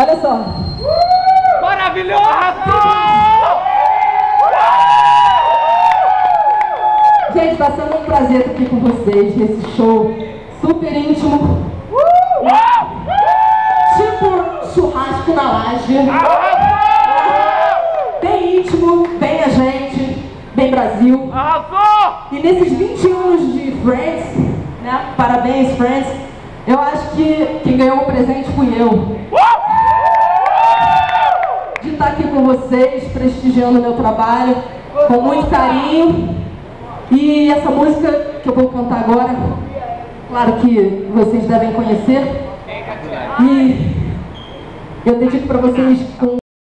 Olha só. Maravilhoso! Gente, tá sendo um prazer estar aqui com vocês nesse show super íntimo. Tipo churrasco na laje. Bem íntimo, bem a gente, bem Brasil. E nesses 20 anos de Friends, né? Parabéns, Friends. Eu acho que quem ganhou o presente fui eu. Estar aqui com vocês, prestigiando o meu trabalho, com muito carinho. E essa música que eu vou cantar agora, claro que vocês devem conhecer. E eu dedico para vocês com